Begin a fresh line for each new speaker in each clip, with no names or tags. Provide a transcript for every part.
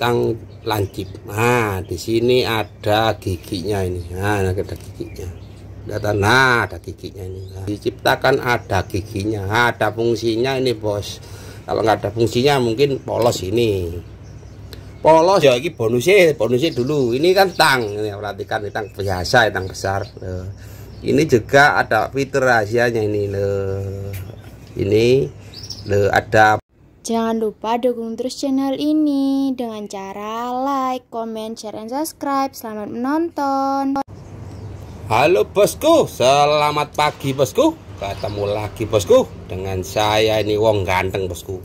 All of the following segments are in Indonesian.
tang lancip nah di sini ada giginya ini. Nah ada giginya. Data nah ada giginya ini. Nah, diciptakan ada giginya. Nah, ada fungsinya ini bos. Kalau nggak ada fungsinya mungkin polos ini. Polos ya ini bonusnya bonusnya dulu. Ini kan tang. Ini perhatikan ini tang biasa tang besar. Ini juga ada fitur rahasianya ini ini ada
Jangan lupa dukung terus channel ini dengan cara like, comment, share, dan subscribe. Selamat menonton.
Halo bosku, selamat pagi bosku. Ketemu lagi bosku dengan saya ini Wong ganteng bosku.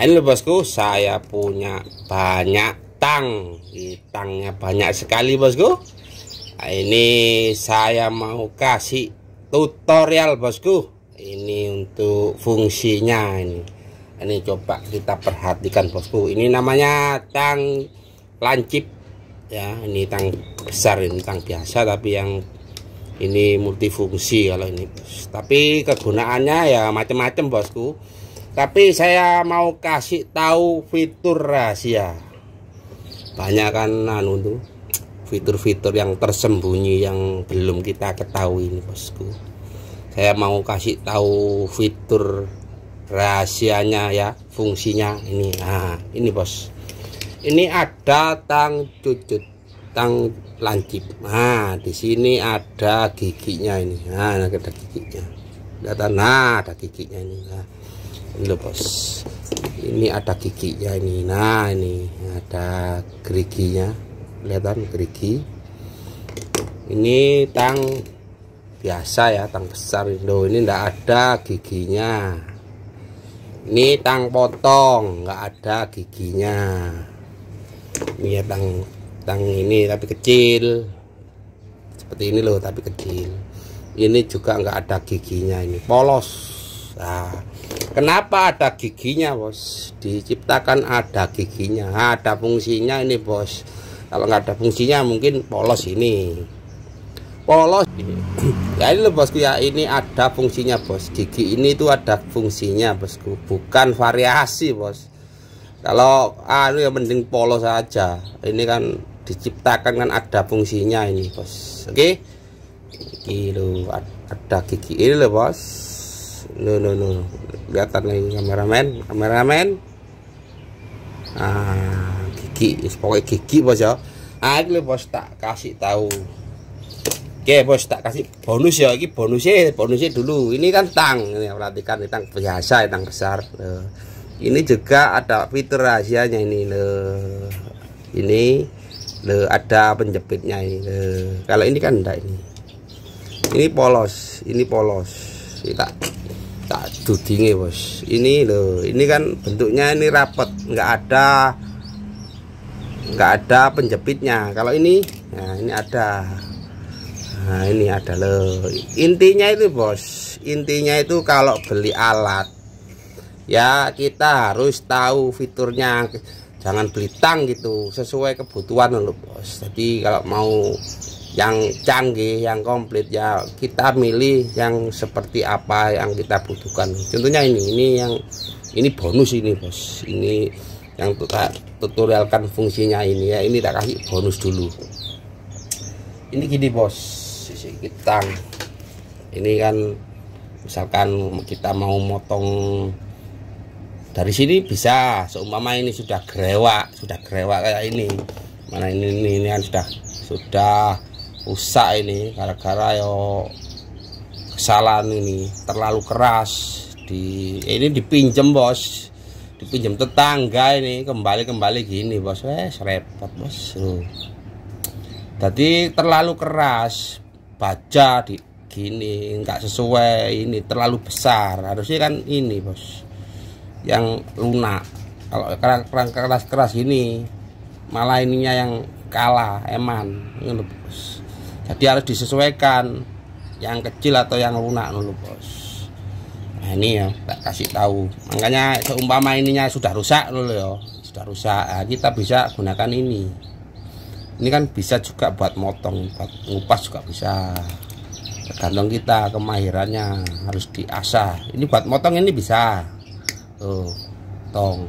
Ini bosku, saya punya banyak tang. Tangnya banyak sekali bosku. Ini saya mau kasih tutorial bosku. Ini untuk fungsinya ini ini coba kita perhatikan bosku. Ini namanya tang lancip. Ya ini tang besar ini tang biasa tapi yang ini multifungsi kalau ini. Tapi kegunaannya ya macam-macam bosku. Tapi saya mau kasih tahu fitur rahasia. Banyak kan anu tuh fitur-fitur yang tersembunyi yang belum kita ketahui ini bosku. Saya mau kasih tahu fitur rahasianya ya fungsinya ini. Nah ini bos. Ini ada tang cucut tang lancip. Nah di sini ada giginya ini. Nah ada giginya. Data nah ada giginya ini. Nah ini bos. Ini ada giginya ini. Nah ini ada geriginya. Kelihatan gerigi? Ini tang biasa ya tang besar. Loh ini enggak ada giginya ini tang potong nggak ada giginya. Ini ya tang tang ini tapi kecil. Seperti ini loh tapi kecil. Ini juga nggak ada giginya ini polos. Nah kenapa ada giginya bos? Diciptakan ada giginya. Ada fungsinya ini bos. Kalau nggak ada fungsinya mungkin polos ini polos. Ya ini loh bosku ya ini ada fungsinya bos. Gigi ini tuh ada fungsinya bosku. Bukan variasi bos. Kalau ah ini ya mending polos saja ini kan diciptakan kan ada fungsinya ini bos. Oke? Okay? lo ada gigi ini loh bos. No no no kelihatan lagi kameramen kameramen. Ah gigi. Pokoknya gigi bos ya. Ah ini bos tak kasih tahu Oke bos tak kasih bonus ya. Ini bonusnya bonusnya dulu. Ini kan tang ini perhatikan ini tang biasa tang besar. Loh. ini juga ada fitur rahasianya ini ini ada penjepitnya ini kalau ini kan enggak ini. Ini polos ini polos. Kita tak dudingi bos. Ini loh ini kan bentuknya ini rapat nggak ada nggak ada penjepitnya. Kalau ini nah ini ada Nah ini ada loh Intinya itu bos. Intinya itu kalau beli alat Ya kita harus tahu fiturnya. Jangan beli tang gitu Sesuai kebutuhan loh bos. Jadi kalau mau yang canggih Yang komplit ya Kita milih yang seperti apa yang kita butuhkan. Contohnya ini Ini yang ini bonus ini bos. Ini yang tutorialkan fungsinya ini ya. Ini tak kasih bonus dulu. Ini gini bos sisi kita ini kan misalkan kita mau motong dari sini bisa seumpama ini sudah grewak sudah grewak kayak ini. Mana ini ini, ini kan sudah sudah rusak ini gara-gara yo kesalahan ini terlalu keras. Di ini dipinjem bos. Dipinjam tetangga ini kembali kembali gini bos. Eh repot bos. Jadi terlalu keras baja di gini nggak sesuai ini terlalu besar. Harusnya kan ini bos yang lunak. Kalau keras keras keras ini malah ininya yang kalah eman ini bos. Jadi harus disesuaikan yang kecil atau yang lunak dulu bos. Nah ini ya tak kasih tahu. Makanya seumpama ininya sudah rusak dulu ya. Sudah rusak nah, kita bisa gunakan ini ini kan bisa juga buat motong buat ngupas juga bisa. Tergantung kita kemahirannya harus diasah. Ini buat motong ini bisa. Tuh tong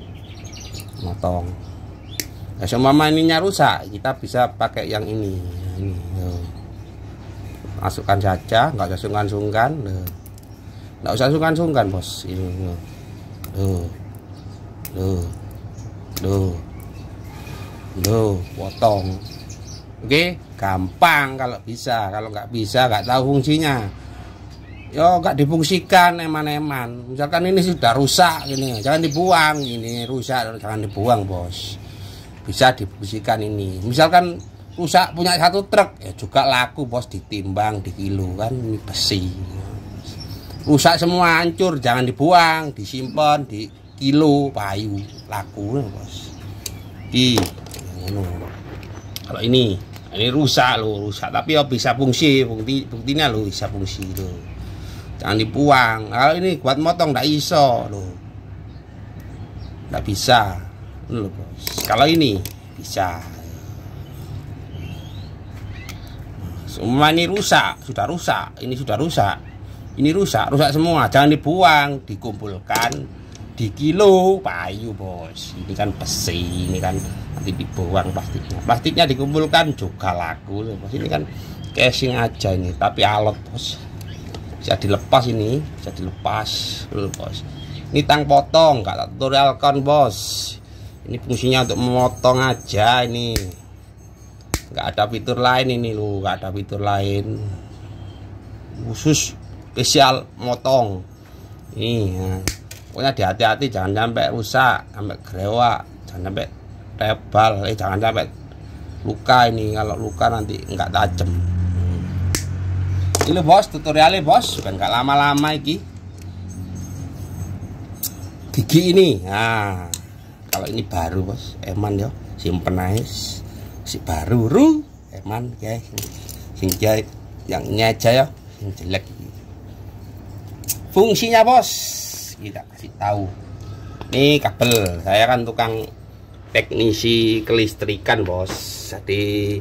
motong. Nah, semua ininya rusak kita bisa pakai yang ini. Ini masukkan saja nggak usah sungkan-sungkan nggak usah sungkan-sungkan bos. Ini tuh tuh tuh tuh potong oke? Gampang kalau bisa. Kalau nggak bisa nggak tahu fungsinya. Yo nggak difungsikan eman-eman. Misalkan ini sudah rusak ini jangan dibuang ini rusak jangan dibuang bos. Bisa difungsikan ini. Misalkan rusak punya satu truk. Ya juga laku bos. Ditimbang di kilo kan. Ini besi. Rusak semua hancur. Jangan dibuang disimpan di kilo payu. Laku bos. Di kalau ini ini rusak lo rusak. Tapi ya bisa fungsi bukti buktinya lo bisa fungsi lo jangan dibuang. Kalau ini buat motong tidak iso lo tidak bisa. Lo bos. Kalau ini bisa. Semua ini rusak. Sudah rusak. Ini sudah rusak. Ini rusak. Rusak semua. Jangan dibuang. Dikumpulkan di kilo. Payu bos. Ini kan besi ini kan nanti dibuang plastiknya. Plastiknya dikumpulkan juga laku loh. Bos ini kan casing aja ini tapi alat bos. Bisa dilepas ini bisa dilepas. Loh bos. Ini tang potong gak tutorialkan bos. Ini fungsinya untuk memotong aja ini. Nggak ada fitur lain ini lu nggak ada fitur lain. Khusus spesial motong. Ini ya. pokoknya hati-hati jangan sampai rusak sampai grewak jangan sampai tebal. Eh jangan sampai luka ini. Kalau luka nanti nggak tajam. Ini bos tutorialnya bos. Bukan nggak lama-lama iki. Gigi ini. Nah kalau ini baru bos. Eman ya simpen aja si baru ru. Eman guys jahit yang aja ya yang jelek fungsinya bos. Kita kasih tahu. Ini kabel. Saya kan tukang teknisi kelistrikan bos. Jadi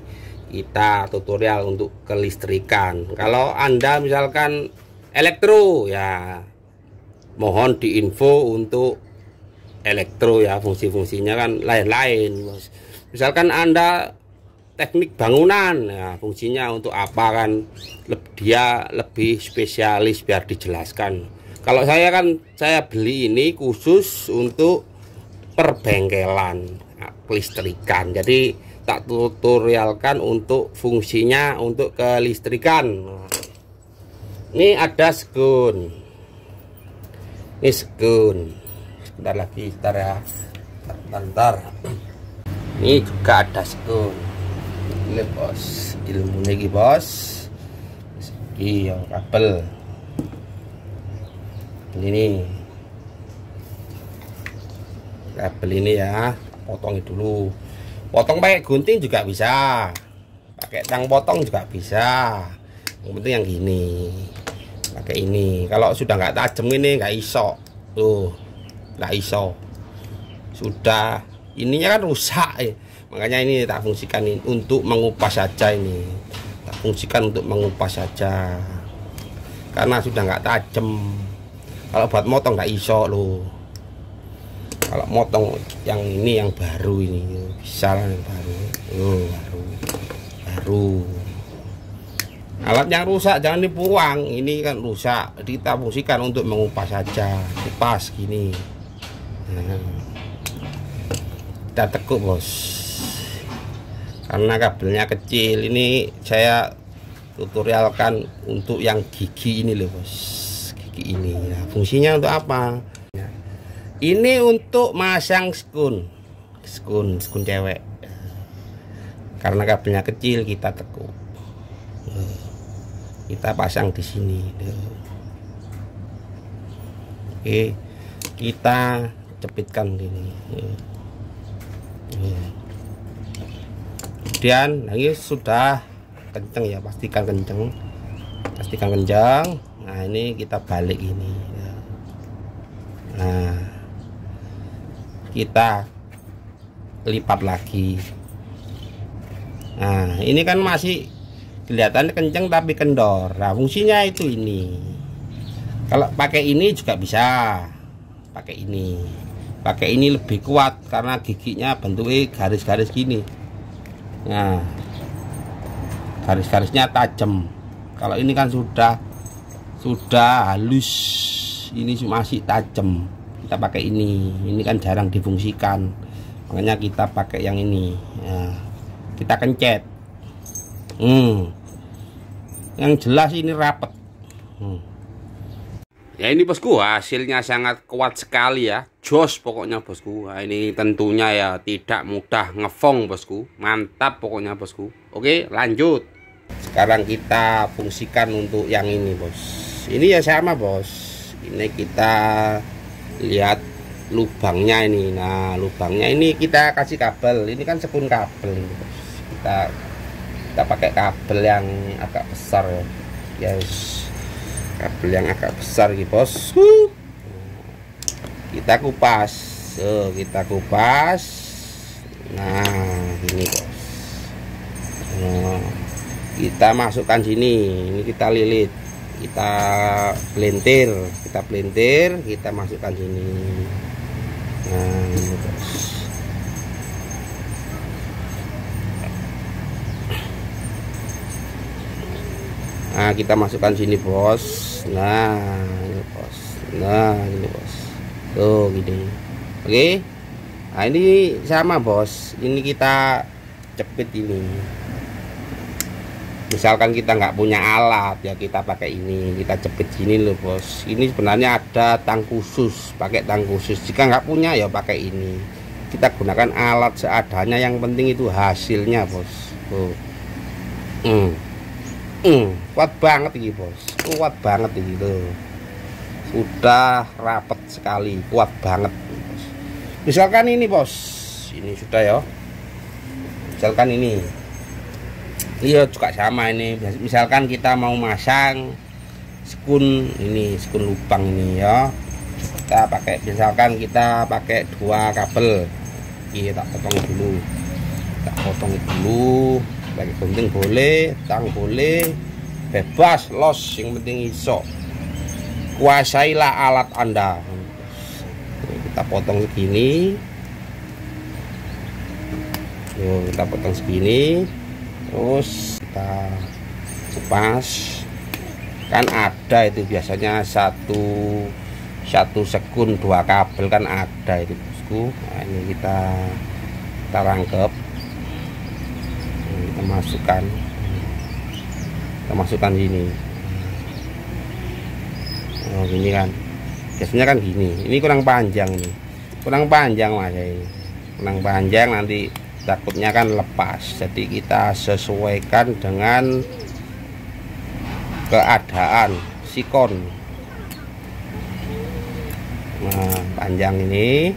kita tutorial untuk kelistrikan. Kalau anda misalkan elektro ya mohon diinfo untuk elektro ya fungsi-fungsinya kan lain-lain bos. Misalkan anda teknik bangunan ya fungsinya untuk apa kan? Dia lebih spesialis biar dijelaskan. Kalau saya kan saya beli ini khusus untuk perbengkelan ya, kelistrikan. Jadi tak tutorialkan untuk fungsinya untuk kelistrikan. Ini ada sekun. Ini sekun. Sebentar lagi ntar ya. Ntar, ini juga ada sekun. Ini bos. Ilmu lagi bos. Iya kabel. Ini kabel ini ya potong dulu. Potong pakai gunting juga bisa. Pakai tang potong juga bisa. Yang penting yang gini. Pakai ini. Kalau sudah nggak tajam ini nggak iso. Tuh nggak iso. Sudah. Ininya kan rusak ya. makanya ini tak fungsikan ini untuk mengupas saja ini. Tak fungsikan untuk mengupas saja. Karena sudah nggak tajam. Kalau buat motong nggak iso loh kalau motong yang ini yang baru ini bisa lah yang baru. Oh, baru. Baru. Alat yang rusak jangan dibuang. Ini kan rusak. Kita fungsikan untuk mengupas saja. Kupas gini. Nah. Kita tekuk bos. Karena kabelnya kecil. Ini saya tutorialkan untuk yang gigi ini loh bos. Gigi ini. Nah, fungsinya untuk apa ini untuk masang skun. Skun skun cewek. Karena kabelnya kecil kita tekuk. Kita pasang di sini. Oke kita cepitkan ini. Kemudian ini sudah kenceng ya pastikan kenceng. Pastikan kenceng. Nah ini kita balik ini. Nah kita lipat lagi. Nah ini kan masih kelihatan kenceng tapi kendor. Nah fungsinya itu ini. Kalau pakai ini juga bisa. Pakai ini. Pakai ini lebih kuat karena giginya bentuknya garis-garis gini. Nah garis-garisnya tajam. Kalau ini kan sudah sudah halus. Ini masih tajam kita pakai ini. Ini kan jarang difungsikan. Makanya kita pakai yang ini. Ya. kita kencet. Hmm. yang jelas ini rapet. Hmm. ya ini bosku hasilnya sangat kuat sekali ya. Jos pokoknya bosku. Nah, ini tentunya ya tidak mudah ngefong bosku. Mantap pokoknya bosku. Oke lanjut. Sekarang kita fungsikan untuk yang ini bos. Ini ya sama bos. Ini kita lihat lubangnya ini. Nah lubangnya ini kita kasih kabel. Ini kan sekun kabel kita kita pakai kabel yang agak besar ya. Yes kabel yang agak besar gitu bos. Kita kupas. So, kita kupas. Nah ini bos. Nah, kita masukkan sini. Ini kita lilit kita pelintir kita pelintir kita masukkan sini. Nah ini bos nah kita masukkan sini bos. Nah ini bos. Nah ini bos. Tuh gini. Oke? Nah ini sama bos. Ini kita cepit ini misalkan kita nggak punya alat ya kita pakai ini kita cepit sini loh bos. Ini sebenarnya ada tang khusus pakai tang khusus. Jika nggak punya ya pakai ini. Kita gunakan alat seadanya yang penting itu hasilnya bos. Tuh. Hmm. Hmm, kuat banget ini bos. Kuat banget ini tuh. Sudah rapet sekali. Kuat banget bos. misalkan ini bos. Ini sudah ya. Misalkan ini iya juga sama ini. Misalkan kita mau masang sekun ini sekun lubang ini ya. Kita pakai misalkan kita pakai dua kabel. Ini tak potong dulu. Tak potong dulu. Pakai gunting boleh tang boleh. Bebas los. Yang penting iso. Kuasailah alat anda. Kita potong segini. Yuk, kita potong segini terus kita cepas kan ada itu biasanya satu satu sekun dua kabel kan ada itu bosku. Nah, ini kita kita rangkep. Kita masukkan. Kita masukkan sini oh gini kan. Biasanya kan gini. Ini kurang panjang ini. Kurang panjang mas ini. Kurang panjang nanti takutnya kan lepas. Jadi kita sesuaikan dengan keadaan sikon nah panjang ini.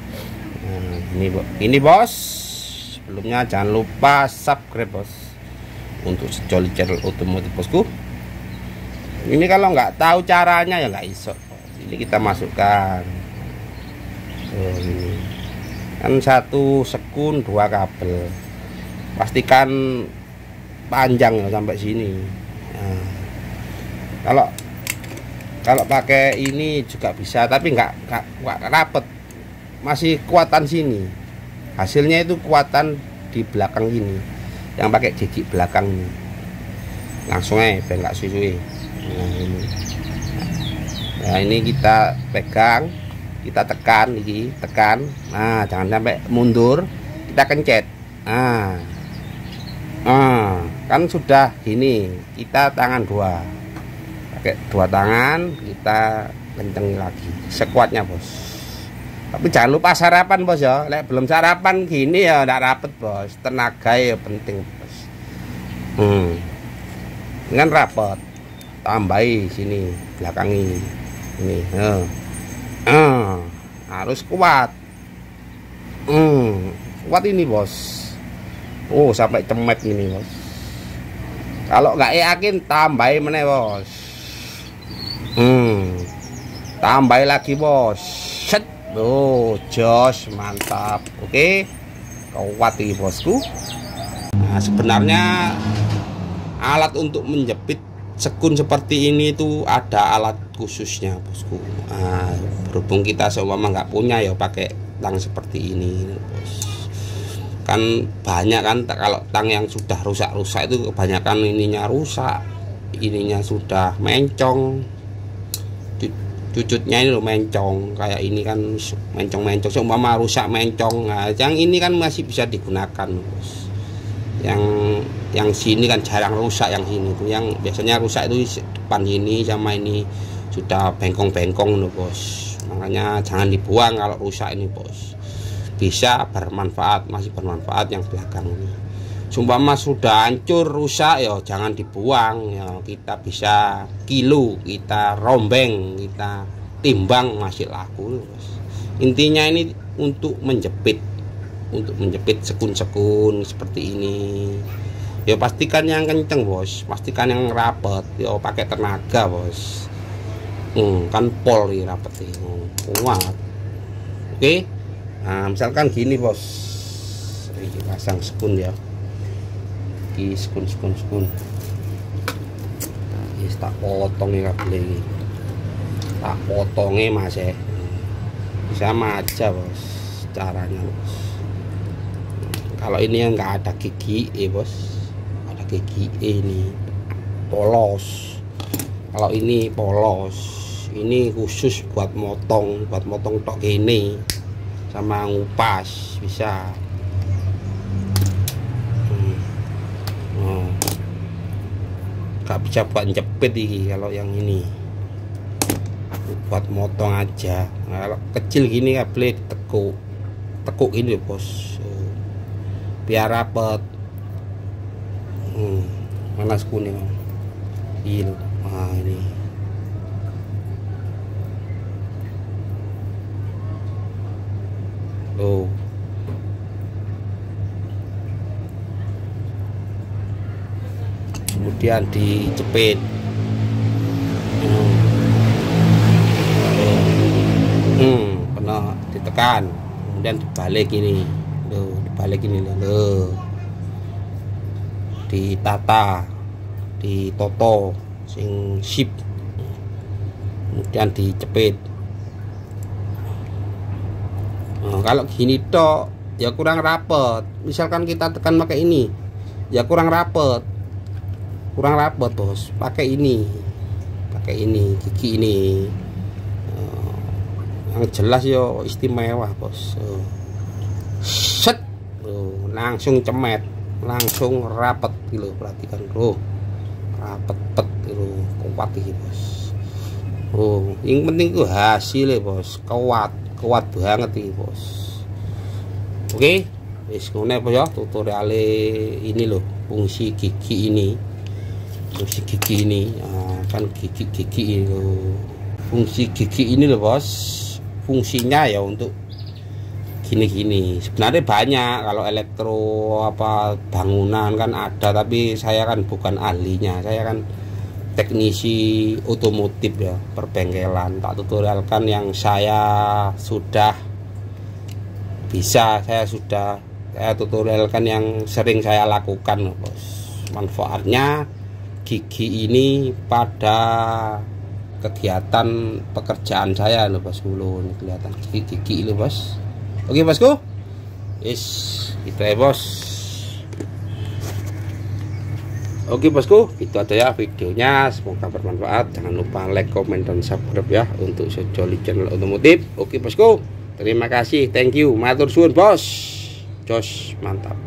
Nah, ini ini bos. Sebelumnya jangan lupa subscribe bos untuk sejoli channel otomotif bosku. Ini kalau nggak tahu caranya ya nggak iso. Ini kita masukkan. Oh, ini kan satu sekun dua kabel. Pastikan panjang sampai sini. Nah, kalau kalau pakai ini juga bisa tapi nggak nggak, rapet. Masih kuatan sini. Hasilnya itu kuatan di belakang ini. Yang pakai gigi belakang ini. Langsung aja biar nggak susu nah ini. Nah ini kita pegang kita tekan ini tekan. Nah jangan sampai mundur. Kita kencet. Nah. Nah kan sudah gini. Kita tangan dua. Pakai dua tangan kita kenceng lagi. Sekuatnya bos. Tapi jangan lupa sarapan bos ya. Lek belum sarapan gini ya tidak rapet bos. Tenaga ya penting bos. Hmm. Dengan rapet. Tambahi sini belakang ini ini uh. Uh. harus kuat hmm kuat ini bos oh sampai cemet ini bos kalau nggak yakin tambahi mana bos hmm tambahi lagi bos Oh, jos mantap. Oke. Kuat ini bosku. Nah, sebenarnya alat untuk menjepit sekun seperti ini itu ada alat khususnya bosku. Nah, berhubung kita seumpama nggak punya ya pakai tang seperti ini bos. Kan banyak kan kalau tang yang sudah rusak-rusak itu kebanyakan ininya rusak ininya sudah mencong. Cucutnya ini loh mencong kayak ini kan mencong-mencong seumpama rusak mencong. Nah yang ini kan masih bisa digunakan bos. Yang yang sini kan jarang rusak yang sini tuh. Yang biasanya rusak itu depan ini sama ini sudah bengkong-bengkong loh bos. Makanya jangan dibuang kalau rusak ini bos. Bisa bermanfaat masih bermanfaat yang belakang ini. Mas sudah hancur rusak ya jangan dibuang. Ya kita bisa kilo kita rombeng kita timbang masih laku bos. intinya ini untuk menjepit untuk menjepit sekun-sekun seperti ini ya pastikan yang kenceng bos. Pastikan yang rapet. Ya pakai tenaga bos. Hmm, kan pol ya rapet ini kuat. Oke? Nah misalkan gini bos. Ini pasang sekun ya. Iki sekun sekun sekun. Ini tak potong ya kabel tak potongnya mas ya. Sama aja bos caranya bos. Kalau ini yang nggak ada gigi eh bos gigi eh, ini. Polos. Kalau ini polos. Ini khusus buat motong buat motong tok ini sama ngupas bisa. Gak bisa buat jepit ini kalau yang ini. Buat motong aja. Nah, kalau kecil gini ya boleh tekuk tekuk ini bos. Biar rapet hmm, mana kuning. Ini nah ini. Oh kemudian dijepit hmm, hmm pernah ditekan. Kemudian dibalik ini. Loh dibalik ini. Loh ditata ditoto sing sip kemudian dijepit nah, kalau gini toh ya kurang rapet. Misalkan kita tekan pakai ini ya kurang rapet. Kurang rapot bos. Pakai ini pakai ini gigi ini. Uh, yang jelas yo istimewa bos. Uh, set langsung cemet langsung rapet gitu. Perhatikan bro. Rapet pet gitu kuat ini bos. Oh yang penting itu hasilnya bos. Kuat kuat banget ini bos. Oke? Okay? wis ngene ya tutorial ini loh fungsi gigi ini. Fungsi gigi ini. Nah, kan gigi-gigi itu fungsi gigi ini loh bos. Fungsinya ya untuk gini-gini. Sebenarnya banyak kalau elektro apa bangunan kan ada tapi saya kan bukan ahlinya. Saya kan teknisi otomotif ya perbengkelan. Tak tutorialkan yang saya sudah bisa saya sudah saya tutorialkan yang sering saya lakukan bos. Manfaatnya gigi ini pada kegiatan pekerjaan saya loh bosku lo ini kelihatan. Gigi gigi lo bos oke bosku is itu ya bos. Oke bosku itu aja ya videonya. Semoga bermanfaat. Jangan lupa like comment dan subscribe ya untuk sejoli channel otomotif. Oke bosku terima kasih. Thank you. Matur suun bos. Jos mantap